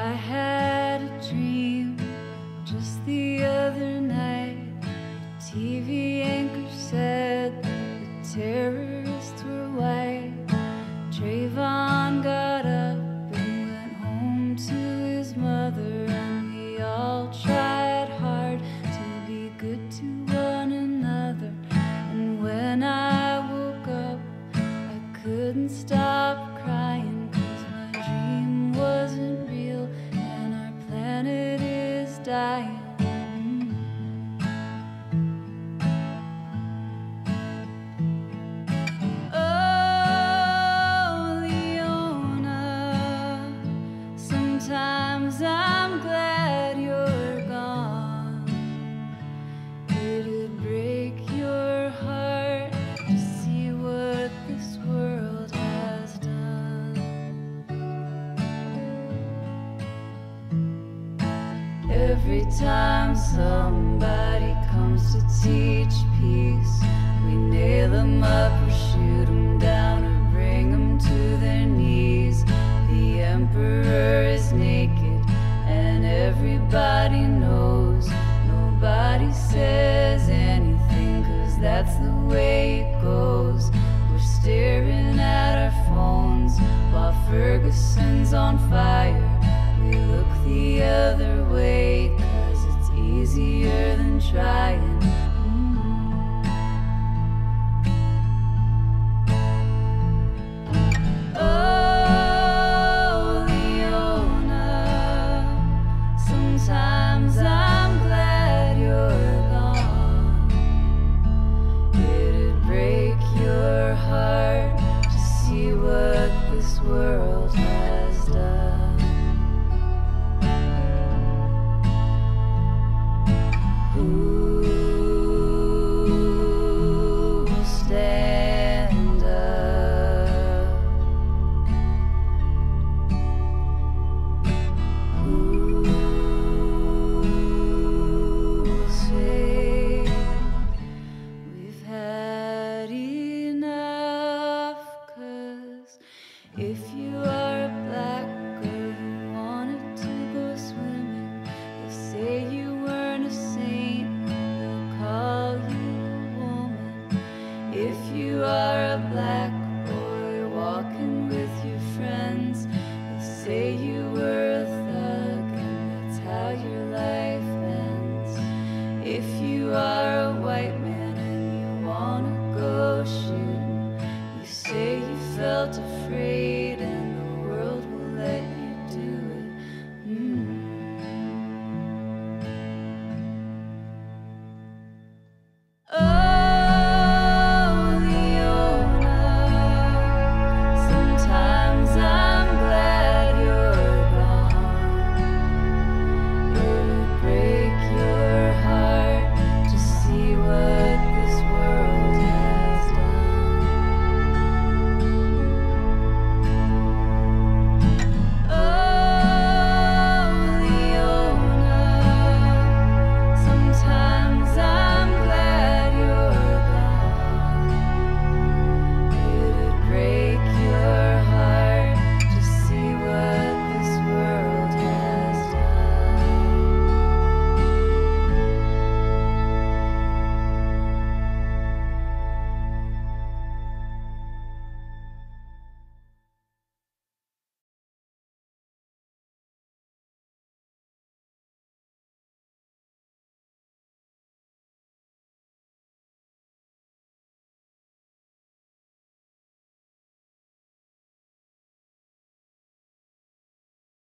I had a dream just the other night. The TV anchor said the terrorists Every time somebody comes to teach peace, we nail them up or shoot them down or bring them to their knees. The emperor is naked, and everybody knows. Nobody says anything, cause that's the way it goes. We're staring at our phones while Ferguson's on fire. We look the other way, easier than trying. Mm-hmm. Oh, Leona, sometimes I'm glad you're gone. It'd break your heart to see what this world has done. If you are a black boy walking with your friends, they'll say you were a thug and that's how your life ends. If you are a white man and you wanna go shooting, you say you felt afraid